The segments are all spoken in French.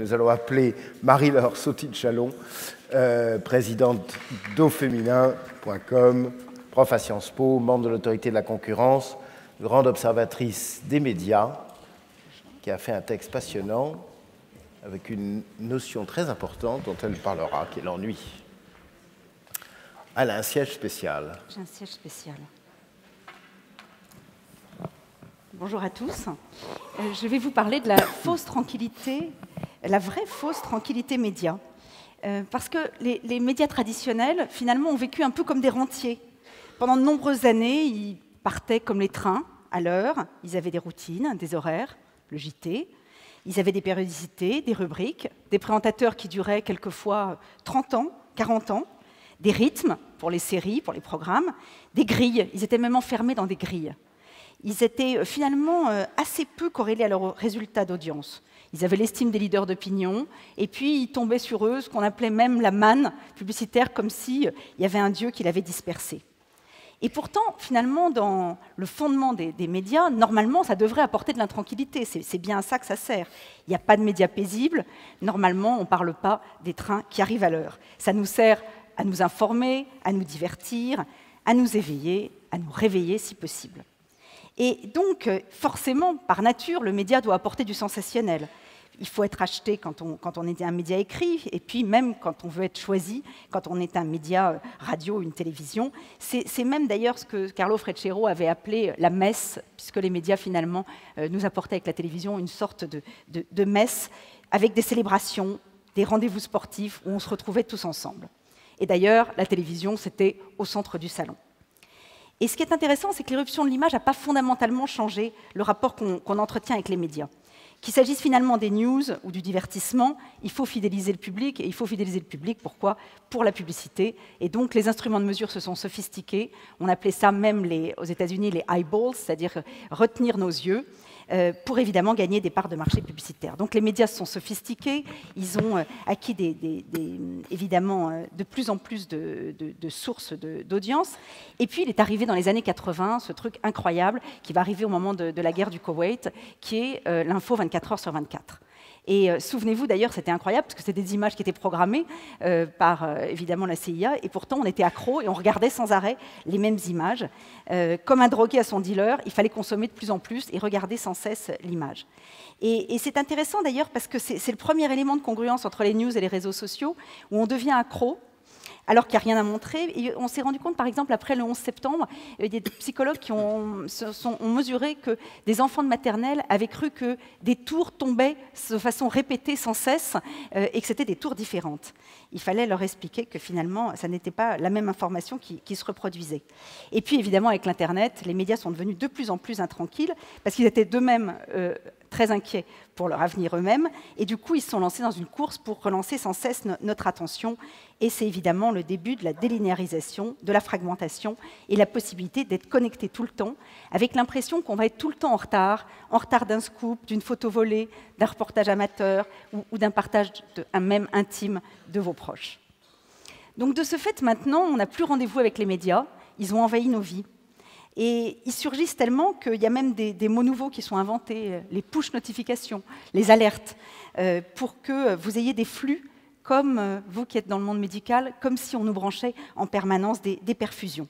Nous allons appeler Marie-Laure Sautin-Chalon, euh, présidente d'eauféminin.com, prof à Sciences Po, membre de l'autorité de la concurrence, grande observatrice des médias, qui a fait un texte passionnant avec une notion très importante dont elle parlera, qui est l'ennui. Elle a un siège spécial. J'ai un siège spécial. Bonjour à tous. Euh, je vais vous parler de la fausse tranquillité, la vraie fausse tranquillité média. Euh, parce que les, les, médias traditionnels, finalement, ont vécu un peu comme des rentiers. Pendant de nombreuses années, ils partaient comme les trains, à l'heure, ils avaient des routines, des horaires, le JT, ils avaient des périodicités, des rubriques, des présentateurs qui duraient quelquefois 30 ans, 40 ans, des rythmes pour les séries, pour les programmes, des grilles. Ils étaient même enfermés dans des grilles. Ils étaient euh, finalement euh, assez peu corrélés à leurs résultats d'audience. Ils avaient l'estime des leaders d'opinion, et puis ils tombaient sur eux ce qu'on appelait même la manne publicitaire, comme s'il euh, y avait un dieu qui l'avait dispersé. Et pourtant, finalement, dans le fondement des, des médias, normalement, ça devrait apporter de l'intranquillité. C'est bien à ça que ça sert. Il n'y a pas de médias paisibles. Normalement, on ne parle pas des trains qui arrivent à l'heure. Ça nous sert à nous informer, à nous divertir, à nous éveiller, à nous réveiller si possible. Et donc, forcément, par nature, le média doit apporter du sensationnel il faut être acheté quand on, est un média écrit, et puis même quand on veut être choisi, quand on est un média euh, radio, une télévision. C'est même d'ailleurs ce que Carlo Freccero avait appelé la messe, puisque les médias finalement euh, nous apportaient avec la télévision une sorte de messe, avec des célébrations, des rendez-vous sportifs où on se retrouvait tous ensemble. Et d'ailleurs, la télévision, c'était au centre du salon. Et ce qui est intéressant, c'est que l'éruption de l'image n'a pas fondamentalement changé le rapport qu'on entretient avec les médias. Qu'il s'agisse finalement des news ou du divertissement, il faut fidéliser le public. Et il faut fidéliser le public, pourquoi? Pour la publicité. Et donc les instruments de mesure se sont sophistiqués. On appelait ça même aux États-Unis les eyeballs, c'est-à-dire retenir nos yeux. Euh, pour évidemment gagner des parts de marché publicitaires. Donc les médias sont sophistiqués, ils ont euh, acquis évidemment euh, de plus en plus de, sources d'audience. Et puis il est arrivé dans les années 80 ce truc incroyable qui va arriver au moment de, de la guerre du Koweït, qui est l'info 24 heures sur 24. Et euh, souvenez-vous d'ailleurs, c'était incroyable parce que c'était des images qui étaient programmées euh, par euh, évidemment la CIA et pourtant on était accro et on regardait sans arrêt les mêmes images. comme un drogué à son dealer, il fallait consommer de plus en plus et regarder sans cesse l'image. Et c'est intéressant d'ailleurs parce que c'est le premier élément de congruence entre les news et les réseaux sociaux où on devient accro alors qu'il n'y a rien à montrer. On s'est rendu compte, par exemple, après le 11 septembre, il y a des psychologues qui ont, mesuré que des enfants de maternelle avaient cru que des tours tombaient de façon répétée sans cesse euh, et que c'était des tours différentes. Il fallait leur expliquer que finalement, ça n'était pas la même information qui, se reproduisait. Et puis, évidemment, avec l'Internet, les médias sont devenus de plus en plus intranquilles parce qu'ils étaient d'eux-mêmes euh, très inquiets pour leur avenir eux-mêmes. Et du coup, ils se sont lancés dans une course pour relancer sans cesse notre attention. Et c'est évidemment le début de la délinéarisation, de la fragmentation et la possibilité d'être connecté tout le temps, avec l'impression qu'on va être tout le temps en retard, en retard d'un scoop, d'une photo volée, d'un reportage amateur ou, d'un partage un même intime de vos proches. Donc de ce fait, maintenant, on n'a plus rendez-vous avec les médias, ils ont envahi nos vies. Et ils surgissent tellement qu'il y a même des, mots nouveaux qui sont inventés, les push notifications, les alertes, euh, pour que vous ayez des flux comme euh, vous qui êtes dans le monde médical, comme si on nous branchait en permanence des, perfusions.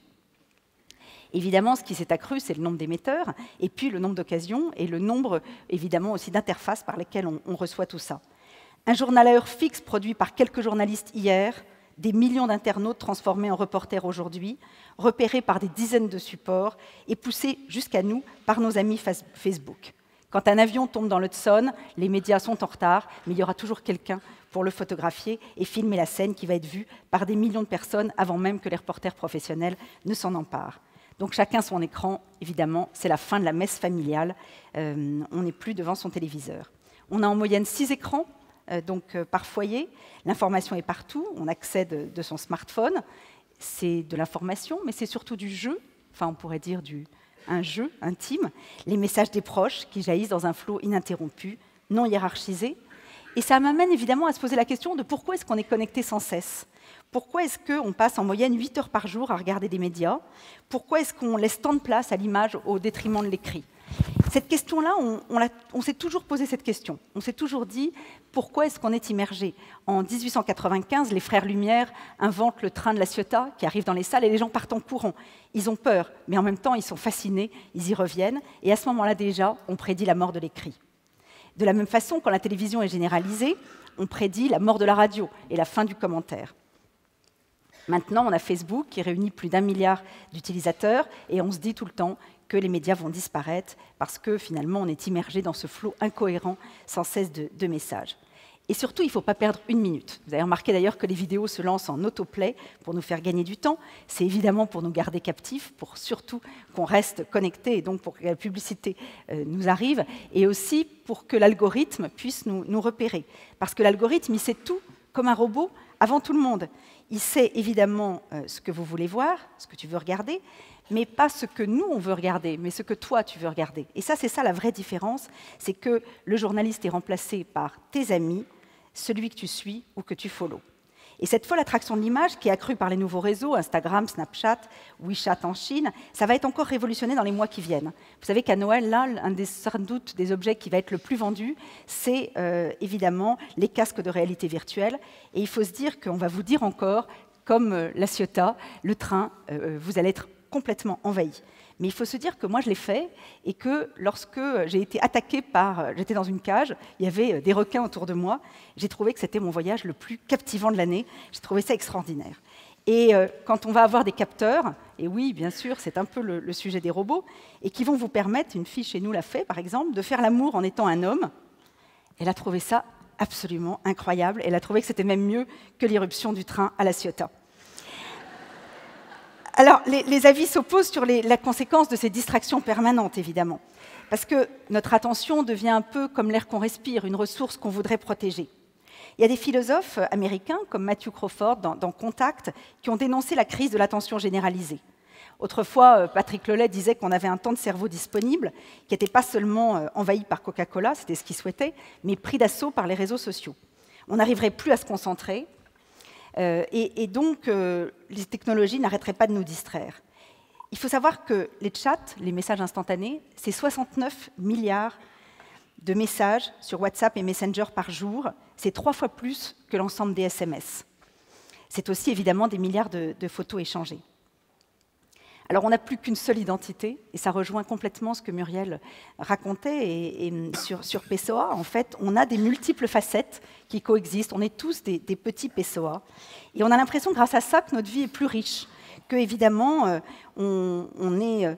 Évidemment, ce qui s'est accru, c'est le nombre d'émetteurs, et puis le nombre d'occasions, et le nombre, évidemment, aussi d'interfaces par lesquelles on reçoit tout ça. Un journal à heure fixe produit par quelques journalistes hier, des millions d'internautes transformés en reporters aujourd'hui, repérés par des dizaines de supports et poussés jusqu'à nous par nos amis Facebook. Quand un avion tombe dans l'Hudson, les médias sont en retard, mais il y aura toujours quelqu'un pour le photographier et filmer la scène qui va être vue par des millions de personnes avant même que les reporters professionnels ne s'en emparent. Donc chacun son écran, évidemment, c'est la fin de la messe familiale. Euh, on n'est plus devant son téléviseur. On a en moyenne six écrans donc euh, par foyer. L'information est partout, on accède de son smartphone. C'est de l'information, mais c'est surtout du jeu, enfin on pourrait dire du, un jeu intime, les messages des proches qui jaillissent dans un flot ininterrompu, non hiérarchisé. Et ça m'amène évidemment à se poser la question de pourquoi est-ce qu'on est connecté sans cesse? Pourquoi est-ce qu'on passe en moyenne 8 heures par jour à regarder des médias? Pourquoi est-ce qu'on laisse tant de place à l'image au détriment de l'écrit? Cette question-là, on, s'est toujours posé cette question. On s'est toujours dit pourquoi est-ce qu'on est immergé? En 1895, les frères Lumière inventent le train de la Ciotat qui arrive dans les salles et les gens partent en courant. Ils ont peur, mais en même temps, ils sont fascinés, ils y reviennent. Et à ce moment-là, déjà, on prédit la mort de l'écrit. De la même façon, quand la télévision est généralisée, on prédit la mort de la radio et la fin du commentaire. Maintenant, on a Facebook qui réunit plus d'un milliard d'utilisateurs et on se dit tout le temps que les médias vont disparaître parce que finalement on est immergé dans ce flot incohérent sans cesse de, messages. Et surtout, il ne faut pas perdre une minute. Vous avez remarqué d'ailleurs que les vidéos se lancent en autoplay pour nous faire gagner du temps. C'est évidemment pour nous garder captifs, pour surtout qu'on reste connecté et donc pour que la publicité euh, nous arrive, et aussi pour que l'algorithme puisse nous, nous repérer. Parce que l'algorithme, il sait tout comme un robot avant tout le monde. Il sait évidemment euh, ce que vous voulez voir, ce que tu veux regarder, mais pas ce que nous, on veut regarder, mais ce que toi, tu veux regarder. Et ça, c'est ça la vraie différence, c'est que le journaliste est remplacé par tes amis, celui que tu suis ou que tu follow. Et cette folle attraction de l'image, qui est accrue par les nouveaux réseaux, Instagram, Snapchat, WeChat en Chine, ça va être encore révolutionné dans les mois qui viennent. Vous savez qu'à Noël, là, un des, sans doute des objets qui va être le plus vendu, c'est euh, évidemment les casques de réalité virtuelle. Et il faut se dire qu'on va vous dire encore, comme euh, la Ciotat, le train, euh, vous allez être complètement envahi. Mais il faut se dire que moi, je l'ai fait et que lorsque j'ai été attaquée par. J'étais dans une cage, il y avait des requins autour de moi. J'ai trouvé que c'était mon voyage le plus captivant de l'année. J'ai trouvé ça extraordinaire. Et euh, quand on va avoir des capteurs, et oui, bien sûr, c'est un peu le, sujet des robots, et qui vont vous permettre, une fille chez nous l'a fait par exemple, de faire l'amour en étant un homme, elle a trouvé ça absolument incroyable. Elle a trouvé que c'était même mieux que l'irruption du train à la Ciotat. Alors, les, avis s'opposent sur la conséquence de ces distractions permanentes, évidemment, parce que notre attention devient un peu comme l'air qu'on respire, une ressource qu'on voudrait protéger. Il y a des philosophes américains, comme Matthew Crawford dans, dans Contact, qui ont dénoncé la crise de l'attention généralisée. Autrefois, euh, Patrick Lelay disait qu'on avait un temps de cerveau disponible qui n'était pas seulement euh, envahi par Coca-Cola, c'était ce qu'il souhaitait, mais pris d'assaut par les réseaux sociaux. On n'arriverait plus à se concentrer, euh, et, donc, euh, les technologies n'arrêteraient pas de nous distraire. Il faut savoir que les chats, les messages instantanés, c'est 69 milliards de messages sur WhatsApp et Messenger par jour. C'est trois fois plus que l'ensemble des SMS. C'est aussi évidemment des milliards de photos échangées. Alors on n'a plus qu'une seule identité, et ça rejoint complètement ce que Muriel racontait et, sur, sur, PSOA. En fait, on a des multiples facettes qui coexistent, on est tous des, petits PSOA, et on a l'impression grâce à ça que notre vie est plus riche, que évidemment euh, on, est, euh,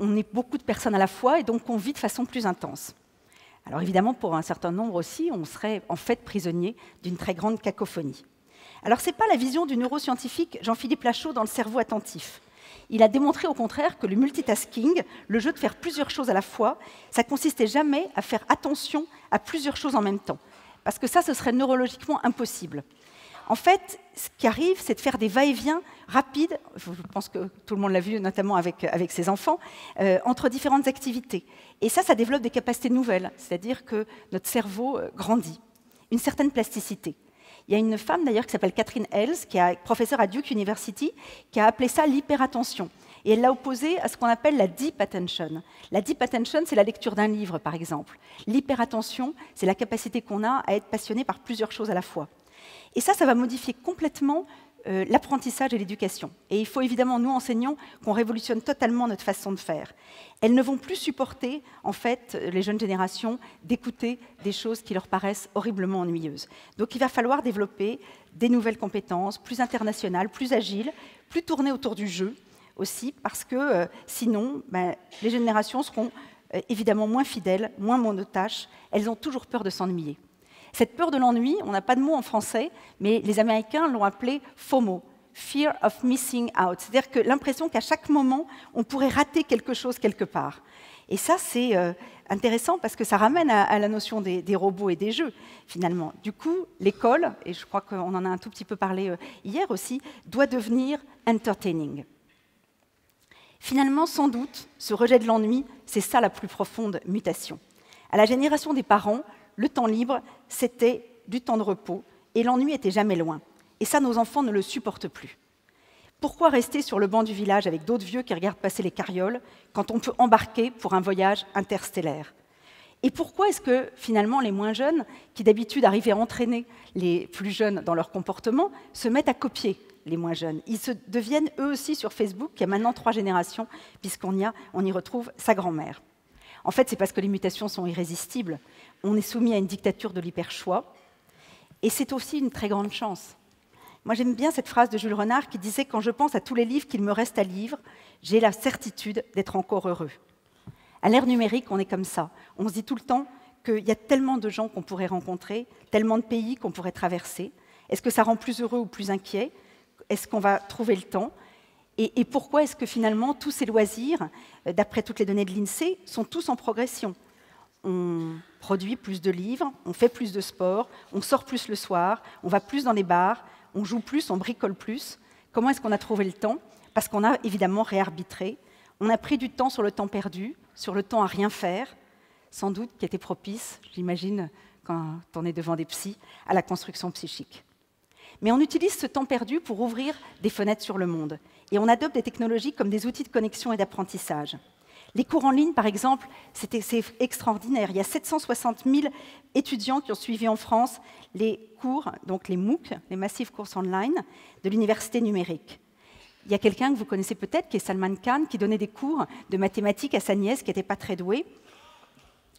on est beaucoup de personnes à la fois, et donc on vit de façon plus intense. Alors évidemment, pour un certain nombre aussi, on serait en fait prisonnier d'une très grande cacophonie. Alors ce n'est pas la vision du neuroscientifique Jean-Philippe Lachaud dans le cerveau attentif. Il a démontré au contraire que le multitasking, le jeu de faire plusieurs choses à la fois, ça consistait jamais à faire attention à plusieurs choses en même temps. Parce que ça, ce serait neurologiquement impossible. En fait, ce qui arrive, c'est de faire des va-et-vient rapides, je pense que tout le monde l'a vu, notamment avec, avec ses enfants, euh, entre différentes activités. Et ça, ça développe des capacités nouvelles, c'est-à-dire que notre cerveau euh, grandit, une certaine plasticité. Il y a une femme d'ailleurs qui s'appelle Catherine Hells, qui est professeure à Duke University, qui a appelé ça l'hyperattention. Et elle l'a opposé à ce qu'on appelle la deep attention. La deep attention, c'est la lecture d'un livre, par exemple. L'hyperattention, c'est la capacité qu'on a à être passionné par plusieurs choses à la fois. Et ça, ça va modifier complètement euh, l'apprentissage et l'éducation. Et il faut évidemment, nous enseignants, qu'on révolutionne totalement notre façon de faire. Elles ne vont plus supporter, en fait, les jeunes générations, d'écouter des choses qui leur paraissent horriblement ennuyeuses. Donc il va falloir développer des nouvelles compétences, plus internationales, plus agiles, plus tournées autour du jeu aussi, parce que euh, sinon, ben, les générations seront euh, évidemment moins fidèles, moins monotaches, elles ont toujours peur de s'ennuyer. Cette peur de l'ennui, on n'a pas de mot en français, mais les Américains l'ont appelé FOMO, Fear of Missing Out, c'est-à-dire que l'impression qu'à chaque moment, on pourrait rater quelque chose quelque part. Et ça, c'est euh, intéressant parce que ça ramène à, la notion des, robots et des jeux, finalement. Du coup, l'école, et je crois qu'on en a un tout petit peu parlé euh, hier aussi, doit devenir entertaining. Finalement, sans doute, ce rejet de l'ennui, c'est ça la plus profonde mutation. À la génération des parents, le temps libre, c'était du temps de repos, et l'ennui était jamais loin. Et ça, nos enfants ne le supportent plus. Pourquoi rester sur le banc du village avec d'autres vieux qui regardent passer les carrioles quand on peut embarquer pour un voyage interstellaire? Et pourquoi est-ce que finalement les moins jeunes, qui d'habitude arrivaient à entraîner les plus jeunes dans leur comportement, se mettent à copier les moins jeunes? Ils se deviennent eux aussi sur Facebook, qui a maintenant trois générations, puisqu'on y, on y retrouve sa grand-mère. En fait, c'est parce que les mutations sont irrésistibles. On est soumis à une dictature de l'hyperchoix. Et c'est aussi une très grande chance. Moi, j'aime bien cette phrase de Jules Renard qui disait Quand je pense à tous les livres qu'il me reste à lire, j'ai la certitude d'être encore heureux. À l'ère numérique, on est comme ça. On se dit tout le temps qu'il y a tellement de gens qu'on pourrait rencontrer, tellement de pays qu'on pourrait traverser. Est-ce que ça rend plus heureux ou plus inquiet? Est-ce qu'on va trouver le temps? Et, pourquoi est-ce que finalement tous ces loisirs, euh, d'après toutes les données de l'INSEE, sont tous en progression? On produit plus de livres, on fait plus de sport, on sort plus le soir, on va plus dans les bars, on joue plus, on bricole plus. Comment est-ce qu'on a trouvé le temps? Parce qu'on a évidemment réarbitré. On a pris du temps sur le temps perdu, sur le temps à rien faire, sans doute qui était propice, j'imagine, quand on est devant des psys, à la construction psychique. Mais on utilise ce temps perdu pour ouvrir des fenêtres sur le monde. Et on adopte des technologies comme des outils de connexion et d'apprentissage. Les cours en ligne, par exemple, c'est extraordinaire. Il y a 760 000 étudiants qui ont suivi en France les cours, donc les MOOC, les Massive Courses Online, de l'université numérique. Il y a quelqu'un que vous connaissez peut-être, qui est Salman Khan, qui donnait des cours de mathématiques à sa nièce, qui n'était pas très douée,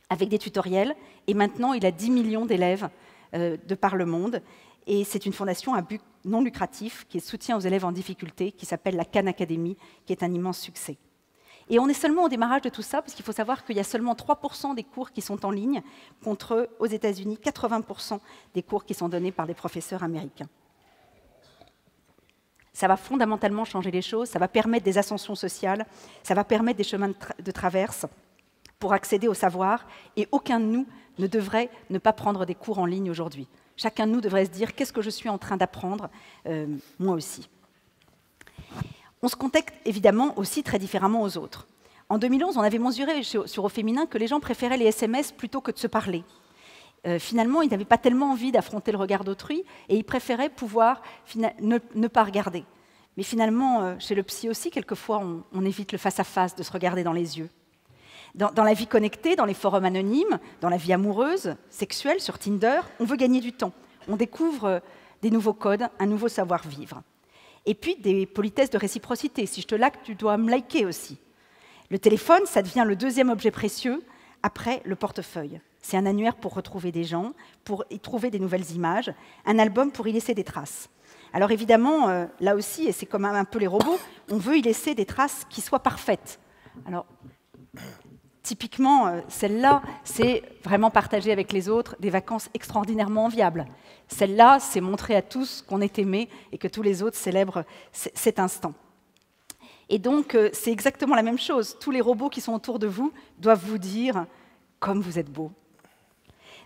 avec des tutoriels. Et maintenant, il a 10 millions d'élèves euh, de par le monde. Et c'est une fondation à but non lucratif qui soutient aux élèves en difficulté, qui s'appelle la Khan Academy, qui est un immense succès. Et on est seulement au démarrage de tout ça, parce qu'il faut savoir qu'il y a seulement 3% des cours qui sont en ligne, contre aux États-Unis 80% des cours qui sont donnés par des professeurs américains. Ça va fondamentalement changer les choses, ça va permettre des ascensions sociales, ça va permettre des chemins de, traverse pour accéder au savoir, et aucun de nous ne devrait ne pas prendre des cours en ligne aujourd'hui. Chacun de nous devrait se dire qu'est-ce que je suis en train d'apprendre, euh, moi aussi. On se contacte évidemment aussi très différemment aux autres. En 2011, on avait mesuré sur Au Féminin que les gens préféraient les SMS plutôt que de se parler. Euh, finalement, ils n'avaient pas tellement envie d'affronter le regard d'autrui et ils préféraient pouvoir ne, pas regarder. Mais finalement, euh, chez le psy aussi, quelquefois, on évite le face-à-face, de se regarder dans les yeux. Dans, la vie connectée, dans les forums anonymes, dans la vie amoureuse, sexuelle, sur Tinder, on veut gagner du temps. On découvre euh, des nouveaux codes, un nouveau savoir-vivre. Et puis des politesses de réciprocité. Si je te like, tu dois me liker aussi. Le téléphone, ça devient le deuxième objet précieux après le portefeuille. C'est un annuaire pour retrouver des gens, pour y trouver des nouvelles images, un album pour y laisser des traces. Alors évidemment, euh, là aussi, et c'est comme un peu les robots, on veut y laisser des traces qui soient parfaites. Alors, Typiquement, euh, celle-là, c'est vraiment partager avec les autres des vacances extraordinairement enviables. Celle-là, c'est montrer à tous qu'on est aimé et que tous les autres célèbrent cet instant. Et donc, euh, c'est exactement la même chose. Tous les robots qui sont autour de vous doivent vous dire comme vous êtes beau.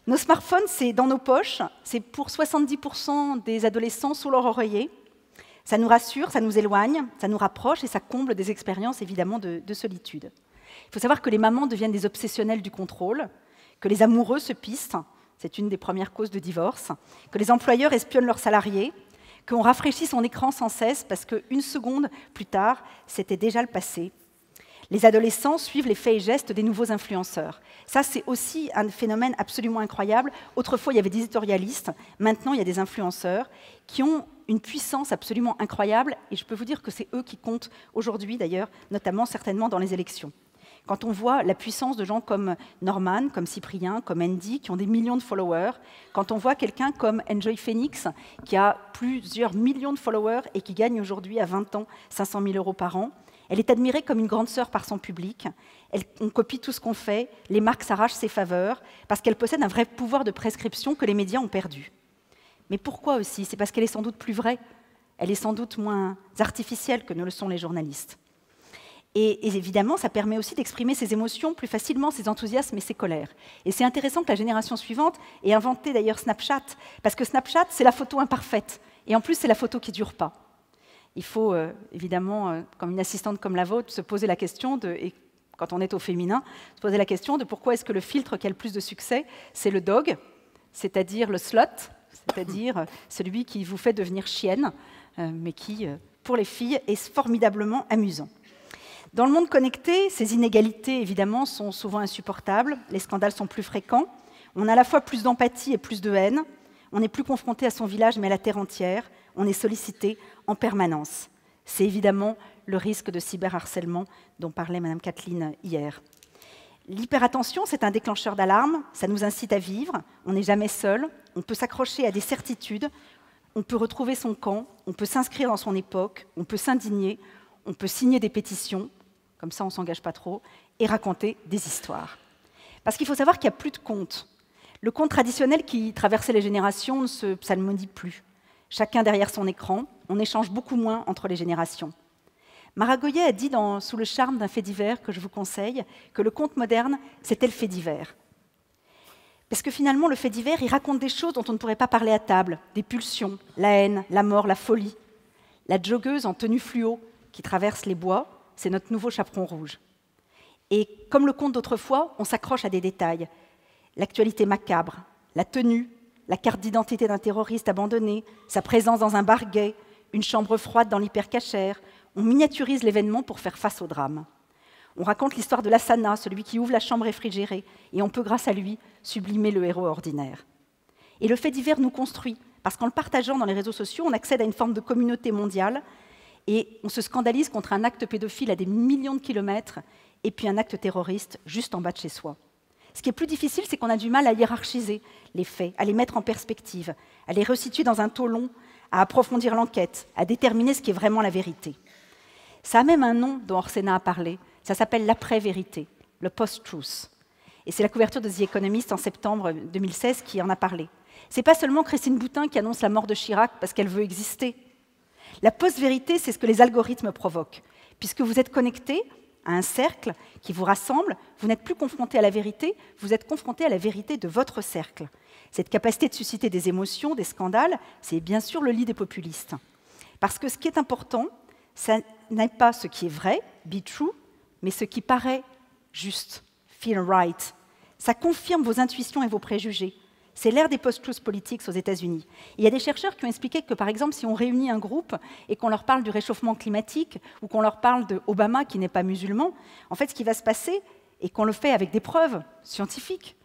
Nos smartphones, c'est dans nos poches, c'est pour 70% des adolescents sous leur oreiller. Ça nous rassure, ça nous éloigne, ça nous rapproche et ça comble des expériences évidemment de solitude. Il faut savoir que les mamans deviennent des obsessionnels du contrôle, que les amoureux se pistent, c'est une des premières causes de divorce, que les employeurs espionnent leurs salariés, qu'on rafraîchit son écran sans cesse parce qu'une seconde plus tard, c'était déjà le passé. Les adolescents suivent les faits et gestes des nouveaux influenceurs. Ça, c'est aussi un phénomène absolument incroyable. Autrefois, il y avait des éditorialistes, maintenant, il y a des influenceurs qui ont une puissance absolument incroyable, et je peux vous dire que c'est eux qui comptent aujourd'hui, d'ailleurs, notamment certainement dans les élections. Quand on voit la puissance de gens comme Norman, comme Cyprien, comme Andy, qui ont des millions de followers, quand on voit quelqu'un comme Enjoy Phoenix, qui a plusieurs millions de followers et qui gagne aujourd'hui à 20 ans 500 000 euros par an, elle est admirée comme une grande sœur par son public. on copie tout ce qu'on fait, les marques s'arrachent ses faveurs, parce qu'elle possède un vrai pouvoir de prescription que les médias ont perdu. Mais pourquoi aussi? C'est parce qu'elle est sans doute plus vraie, elle est sans doute moins artificielle que ne le sont les journalistes. Et, évidemment, ça permet aussi d'exprimer ses émotions plus facilement, ses enthousiasmes et ses colères. Et c'est intéressant que la génération suivante ait inventé d'ailleurs Snapchat, parce que Snapchat, c'est la photo imparfaite. Et en plus, c'est la photo qui ne dure pas. Il faut euh, évidemment, euh, comme une assistante comme la vôtre, se poser la question de, et quand on est au féminin, se poser la question de pourquoi est-ce que le filtre qui a le plus de succès, c'est le dog, c'est-à-dire le slot, c'est-à-dire celui qui vous fait devenir chienne, euh, mais qui pour les filles est formidablement amusant. Dans le monde connecté, ces inégalités, évidemment, sont souvent insupportables. Les scandales sont plus fréquents. On a à la fois plus d'empathie et plus de haine. On n'est plus confronté à son village, mais à la terre entière. On est sollicité en permanence. C'est évidemment le risque de cyberharcèlement dont parlait Mme Kathleen hier. L'hyperattention, c'est un déclencheur d'alarme, ça nous incite à vivre, on n'est jamais seul, on peut s'accrocher à des certitudes, on peut retrouver son camp, on peut s'inscrire dans son époque, on peut s'indigner, on peut signer des pétitions, comme ça on ne s'engage pas trop, et raconter des histoires. Parce qu'il faut savoir qu'il n'y a plus de compte. Le compte traditionnel qui traversait les générations ne se psalmodie plus. Chacun derrière son écran, on échange beaucoup moins entre les générations. Maragoyer a dit dans Sous le charme d'un fait divers, que je vous conseille, que le conte moderne, c'était le fait divers. Parce que finalement, le fait divers, il raconte des choses dont on ne pourrait pas parler à table des pulsions, la haine, la mort, la folie. La joggeuse en tenue fluo qui traverse les bois, c'est notre nouveau chaperon rouge. Et comme le conte d'autrefois, on s'accroche à des détails. L'actualité macabre, la tenue, la carte d'identité d'un terroriste abandonné, sa présence dans un bar gay, une chambre froide dans l'hypercachère, on miniaturise l'événement pour faire face au drame. On raconte l'histoire de l'Asana, celui qui ouvre la chambre réfrigérée, et on peut, grâce à lui, sublimer le héros ordinaire. Et le fait divers nous construit, parce qu'en le partageant dans les réseaux sociaux, on accède à une forme de communauté mondiale, et on se scandalise contre un acte pédophile à des millions de kilomètres, et puis un acte terroriste juste en bas de chez soi. Ce qui est plus difficile, c'est qu'on a du mal à hiérarchiser les faits, à les mettre en perspective, à les resituer dans un taux long, à approfondir l'enquête, à déterminer ce qui est vraiment la vérité. Ça a même un nom dont Orsena a parlé. Ça s'appelle l'après-vérité, le post-truth. Et c'est la couverture de The Economist en septembre 2016 qui en a parlé. C'est pas seulement Christine Boutin qui annonce la mort de Chirac parce qu'elle veut exister. La post-vérité, c'est ce que les algorithmes provoquent. Puisque vous êtes connecté à un cercle qui vous rassemble, vous n'êtes plus confronté à la vérité, vous êtes confronté à la vérité de votre cercle. Cette capacité de susciter des émotions, des scandales, c'est bien sûr le lit des populistes. Parce que ce qui est important, ce n'est pas ce qui est vrai, be true, mais ce qui paraît juste, feel right. Ça confirme vos intuitions et vos préjugés. C'est l'ère des post-truth politiques aux États-Unis. Il y a des chercheurs qui ont expliqué que, par exemple, si on réunit un groupe et qu'on leur parle du réchauffement climatique ou qu'on leur parle d'Obama qui n'est pas musulman, en fait, ce qui va se passer, et qu'on le fait avec des preuves scientifiques,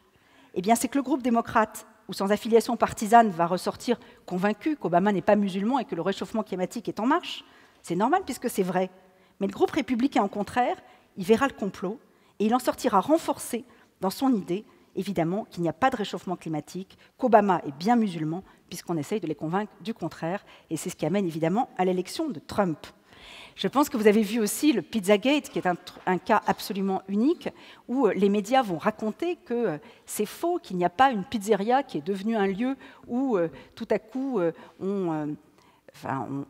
eh bien, c'est que le groupe démocrate ou sans affiliation partisane va ressortir convaincu qu'Obama n'est pas musulman et que le réchauffement climatique est en marche. C'est normal puisque c'est vrai. Mais le groupe républicain, au contraire, il verra le complot et il en sortira renforcé dans son idée, évidemment, qu'il n'y a pas de réchauffement climatique, qu'Obama est bien musulman, puisqu'on essaye de les convaincre du contraire. Et c'est ce qui amène évidemment à l'élection de Trump. Je pense que vous avez vu aussi le Pizzagate, qui est un, cas absolument unique, où euh, les médias vont raconter que euh, c'est faux, qu'il n'y a pas une pizzeria qui est devenue un lieu où euh, tout à coup on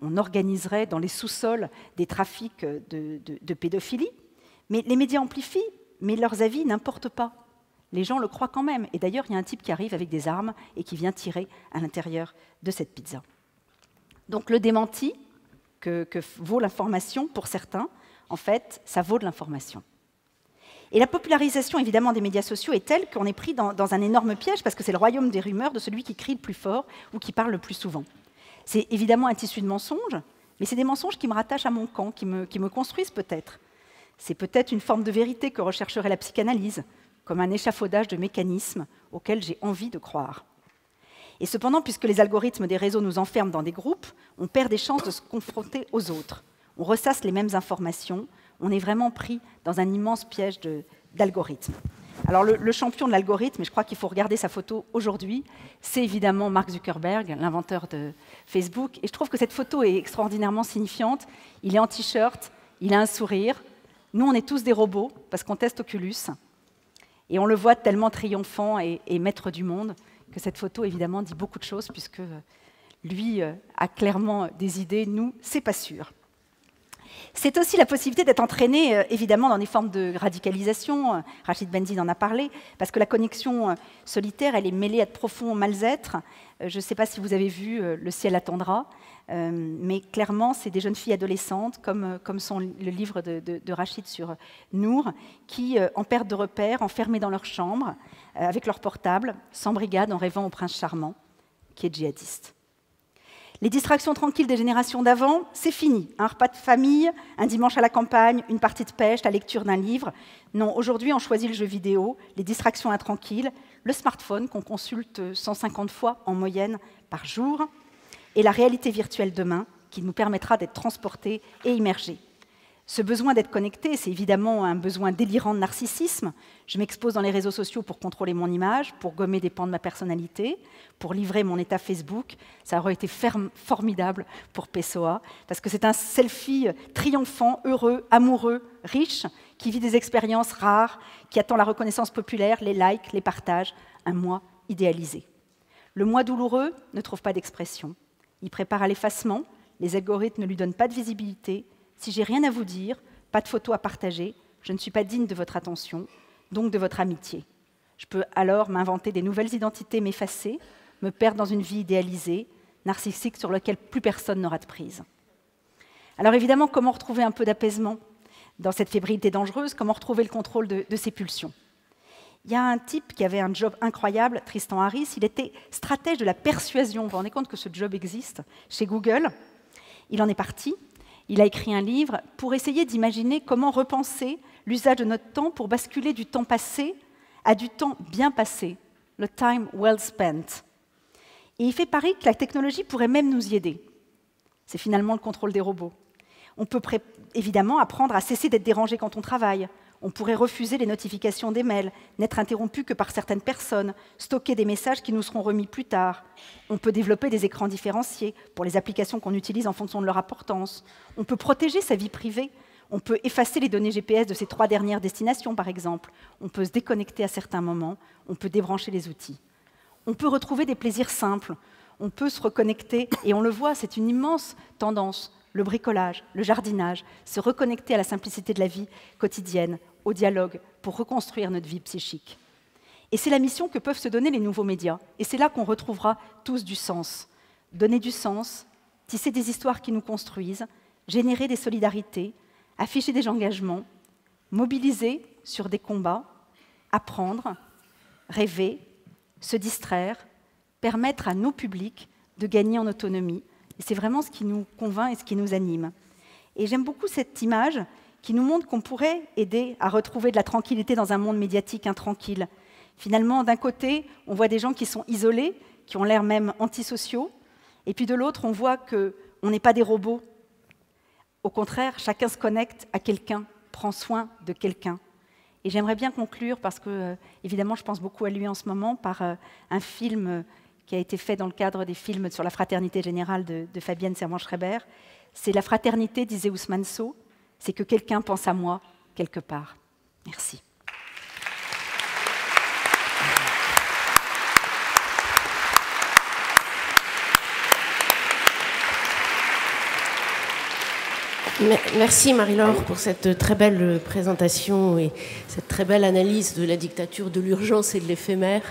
on, organiserait dans les sous-sols des trafics de, pédophilie. Mais les médias amplifient, mais leurs avis n'importent pas. Les gens le croient quand même. Et d'ailleurs, il y a un type qui arrive avec des armes et qui vient tirer à l'intérieur de cette pizza. Donc le démenti que, vaut l'information pour certains, en fait, ça vaut de l'information. Et la popularisation, évidemment, des médias sociaux est telle qu'on est pris dans, un énorme piège parce que c'est le royaume des rumeurs de celui qui crie le plus fort ou qui parle le plus souvent. C'est évidemment un tissu de mensonges, mais c'est des mensonges qui me rattachent à mon camp, qui me, qui me construisent peut-être. C'est peut-être une forme de vérité que rechercherait la psychanalyse, comme un échafaudage de mécanismes auxquels j'ai envie de croire. Et cependant, puisque les algorithmes des réseaux nous enferment dans des groupes, on perd des chances de se confronter aux autres. On ressasse les mêmes informations, on est vraiment pris dans un immense piège d'algorithmes. Alors le, champion de l'algorithme, et je crois qu'il faut regarder sa photo aujourd'hui, c'est évidemment Mark Zuckerberg, l'inventeur de Facebook. Et je trouve que cette photo est extraordinairement signifiante. Il est en t-shirt, il a un sourire. Nous, on est tous des robots parce qu'on teste Oculus. Et on le voit tellement triomphant et, maître du monde que cette photo, évidemment, dit beaucoup de choses puisque lui euh, a clairement des idées. Nous, c'est pas sûr. C'est aussi la possibilité d'être entraîné, euh, évidemment, dans des formes de radicalisation. Euh, Rachid Benzine en a parlé, parce que la connexion euh, solitaire, elle est mêlée à de profonds mal-être. Je ne sais pas si vous avez vu Le ciel attendra, mais clairement, c'est des jeunes filles adolescentes, comme, sont le livre de, Rachid sur Nour, qui, en perte de repères, enfermées dans leur chambre, avec leur portable, s'embrigadent en rêvant au prince charmant, qui est djihadiste. Les distractions tranquilles des générations d'avant, c'est fini. Un repas de famille, un dimanche à la campagne, une partie de pêche, la lecture d'un livre. Non, aujourd'hui, on choisit le jeu vidéo, les distractions intranquilles, le smartphone qu'on consulte 150 fois en moyenne par jour, et la réalité virtuelle demain, qui nous permettra d'être transportés et immergés. Ce besoin d'être connecté, c'est évidemment un besoin délirant de narcissisme. Je m'expose dans les réseaux sociaux pour contrôler mon image, pour gommer des pans de ma personnalité, pour livrer mon état Facebook. Ça aurait été formidable pour Pessoa, parce que c'est un selfie triomphant, heureux, amoureux, riche, qui vit des expériences rares, qui attend la reconnaissance populaire, les likes, les partages, un moi idéalisé. Le moi douloureux ne trouve pas d'expression. Il prépare à l'effacement, les algorithmes ne lui donnent pas de visibilité, si j'ai rien à vous dire, pas de photos à partager, je ne suis pas digne de votre attention, donc de votre amitié. Je peux alors m'inventer des nouvelles identités, m'effacer, me perdre dans une vie idéalisée, narcissique sur laquelle plus personne n'aura de prise. Alors évidemment, comment retrouver un peu d'apaisement dans cette fébrilité dangereuse? Comment retrouver le contrôle de, de ses pulsions? Il y a un type qui avait un job incroyable, Tristan Harris, il était stratège de la persuasion. Vous vous rendez compte que ce job existe chez Google? Il en est parti, il a écrit un livre pour essayer d'imaginer comment repenser l'usage de notre temps pour basculer du temps passé à du temps bien passé, le time well spent. Et il fait pari que la technologie pourrait même nous y aider. C'est finalement le contrôle des robots. On peut évidemment apprendre à cesser d'être dérangé quand on travaille, on pourrait refuser les notifications des mails, n'être interrompu que par certaines personnes, stocker des messages qui nous seront remis plus tard. On peut développer des écrans différenciés pour les applications qu'on utilise en fonction de leur importance. On peut protéger sa vie privée. On peut effacer les données GPS de ces trois dernières destinations, par exemple. On peut se déconnecter à certains moments. On peut débrancher les outils. On peut retrouver des plaisirs simples. On peut se reconnecter, et on le voit, c'est une immense tendance le bricolage, le jardinage, se reconnecter à la simplicité de la vie quotidienne, au dialogue, pour reconstruire notre vie psychique. Et c'est la mission que peuvent se donner les nouveaux médias. Et c'est là qu'on retrouvera tous du sens. Donner du sens, tisser des histoires qui nous construisent, générer des solidarités, afficher des engagements, mobiliser sur des combats, apprendre, rêver, se distraire, permettre à nos publics de gagner en autonomie, et c'est vraiment ce qui nous convainc et ce qui nous anime. Et j'aime beaucoup cette image qui nous montre qu'on pourrait aider à retrouver de la tranquillité dans un monde médiatique intranquille. Finalement, d'un côté, on voit des gens qui sont isolés, qui ont l'air même antisociaux, et puis de l'autre, on voit qu'on n'est pas des robots. Au contraire, chacun se connecte à quelqu'un, prend soin de quelqu'un. Et j'aimerais bien conclure, parce que, euh, évidemment, je pense beaucoup à lui en ce moment, par euh, un film euh, qui a été fait dans le cadre des films sur la fraternité générale de, Fabienne Servan-Schreiber. C'est la fraternité, disait Ousmane Sow, c'est que quelqu'un pense à moi quelque part. Merci. Merci Marie-Laure pour cette très belle présentation et cette très belle analyse de la dictature de l'urgence et de l'éphémère.